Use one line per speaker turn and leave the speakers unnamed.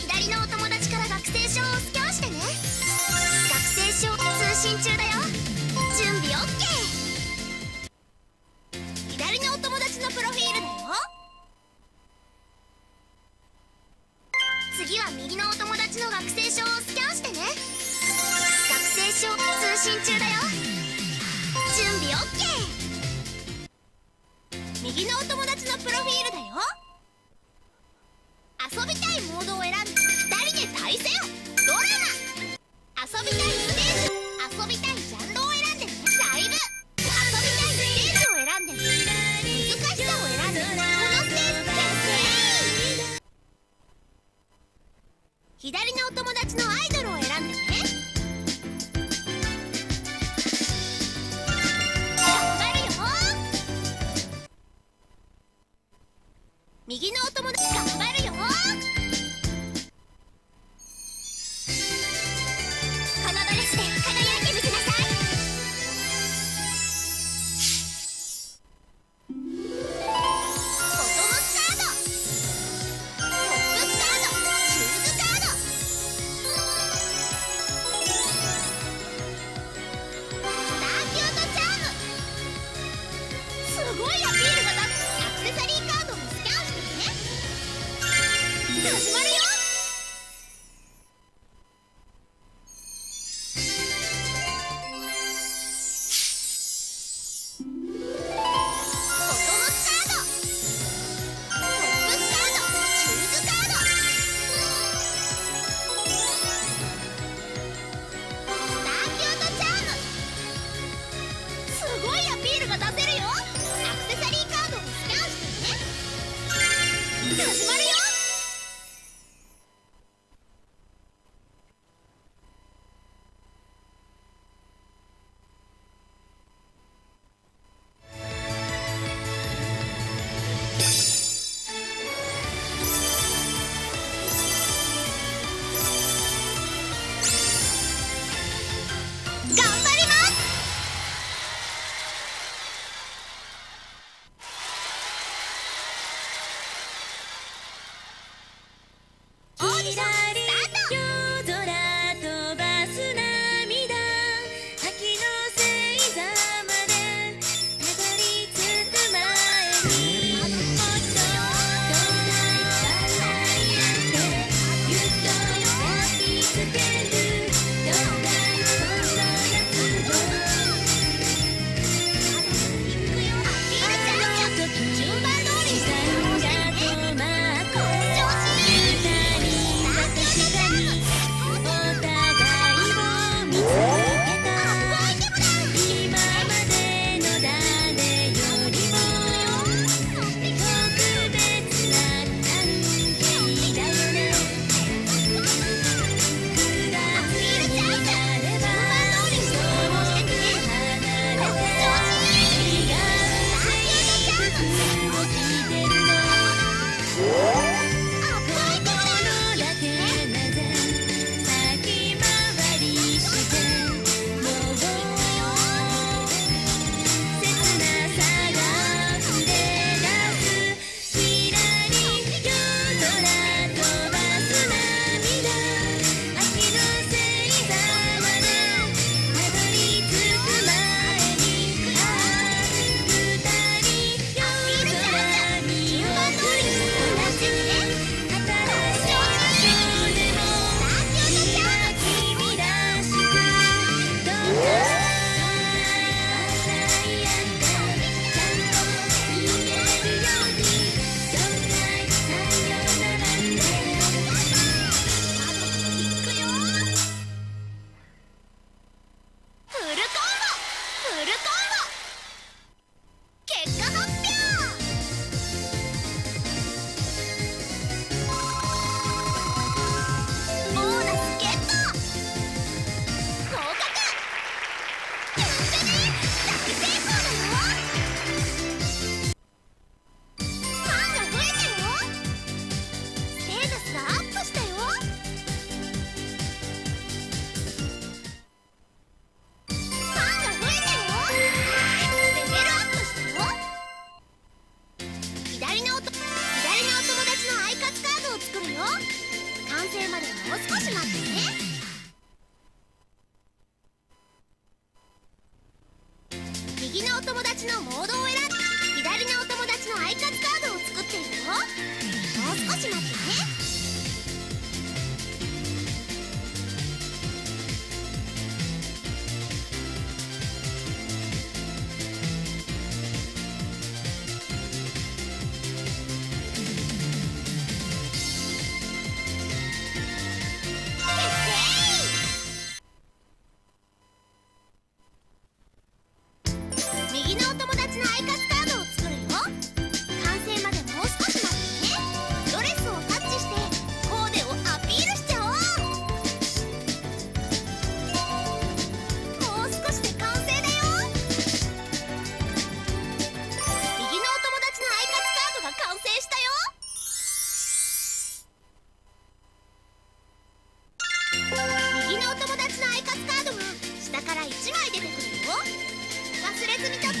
左のお友達から学生証をスキャン左のお友達のアイドルを選んで。ねるよ。右のお友達始まるよ友達のモードを選んで左のお友達のアイカツカードを作っているよ。もう少し待って。れずにちっ